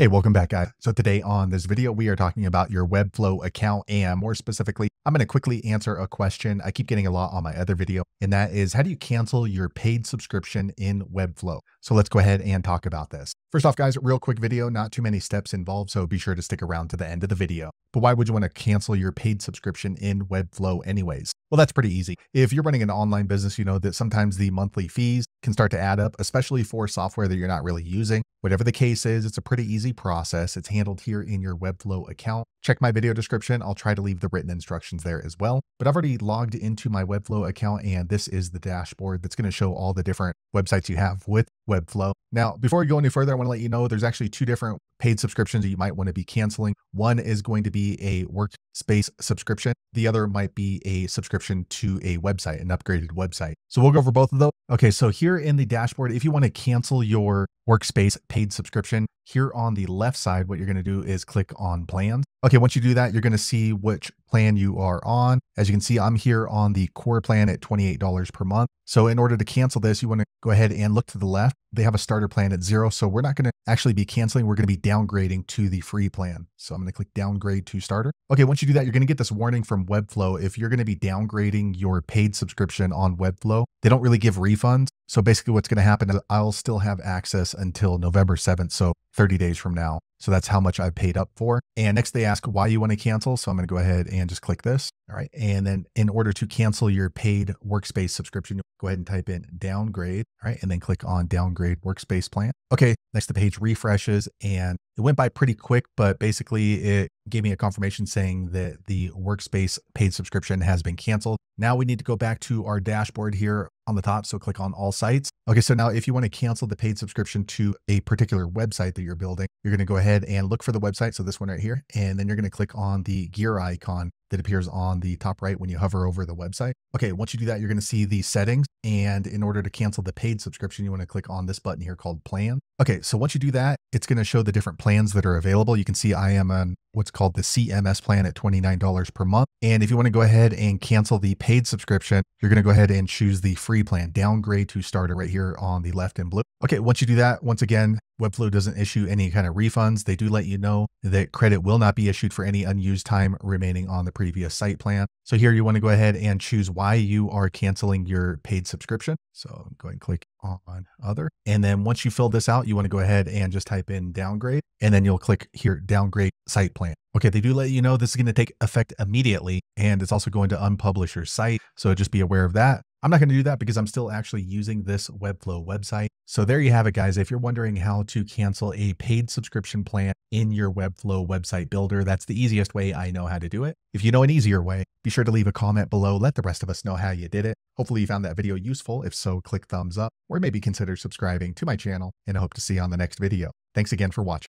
Hey, welcome back guys. So today on this video, we are talking about your Webflow account and more specifically, I'm going to quickly answer a question I keep getting a lot on my other video, and that is how do you cancel your paid subscription in Webflow? So let's go ahead and talk about this. First off guys, real quick video, not too many steps involved, so be sure to stick around to the end of the video. But why would you want to cancel your paid subscription in Webflow anyways? Well, that's pretty easy. If you're running an online business, you know that sometimes the monthly fees can start to add up, especially for software that you're not really using. Whatever the case is, it's a pretty easy process. It's handled here in your Webflow account. Check my video description. I'll try to leave the written instructions there as well. But I've already logged into my Webflow account and this is the dashboard that's going to show all the different websites you have with Webflow. Now, before we go any further, I want to let you know there's actually two different paid subscriptions that you might want to be canceling. One is going to be a workspace subscription. The other might be a subscription to a website, an upgraded website. So we'll go over both of those. Okay, so here in the dashboard, if you want to cancel your workspace paid subscription, here on the left side, what you're going to do is click on plans. Okay, once you do that, you're going to see which plan you are on. As you can see, I'm here on the core plan at $28 per month. So in order to cancel this, you want to go ahead and look to the left. They have a starter plan at zero. So we're not going to actually be canceling. We're going to be downgrading to the free plan. So I'm going to click downgrade to starter. Okay, once you do that, you're going to get this warning from Webflow. If you're going to be downgrading your paid subscription on Webflow, they don't really give refunds. So basically what's going to happen is I'll still have access until November 7th. So 30 days from now. So that's how much I've paid up for. And next they ask why you want to cancel. So I'm going to go ahead and just click this. All right. And then in order to cancel your paid workspace subscription, go ahead and type in downgrade. All right. And then click on downgrade workspace plan. Okay. Next, the page refreshes and it went by pretty quick, but basically it gave me a confirmation saying that the workspace paid subscription has been canceled. Now we need to go back to our dashboard here on the top. So click on all sites. Okay. So now if you want to cancel the paid subscription to a particular website that you're building, you're going to go ahead and look for the website. So this one right here, and then you're going to click on the gear icon that appears on the top right when you hover over the website. Okay, once you do that, you're going to see the settings. And in order to cancel the paid subscription, you want to click on this button here called plan. Okay, so once you do that, it's going to show the different plans that are available. You can see I am on what's called the CMS plan at $29 per month. And if you want to go ahead and cancel the paid subscription, you're going to go ahead and choose the free plan, downgrade to starter right here on the left in blue. Okay, once you do that, once again, Webflow doesn't issue any kind of refunds. They do let you know that credit will not be issued for any unused time remaining on the previous site plan. So here you want to go ahead and choose why you are canceling your paid subscription. So go ahead and click on other. And then once you fill this out, you want to go ahead and just type in downgrade and then you'll click here, downgrade site plan. Okay, they do let you know this is going to take effect immediately and it's also going to unpublish your site. So just be aware of that. I'm not going to do that because I'm still actually using this Webflow website. So there you have it, guys. If you're wondering how to cancel a paid subscription plan in your Webflow website builder, that's the easiest way I know how to do it. If you know an easier way, be sure to leave a comment below. Let the rest of us know how you did it. Hopefully you found that video useful. If so, click thumbs up or maybe consider subscribing to my channel and I hope to see you on the next video. Thanks again for watching.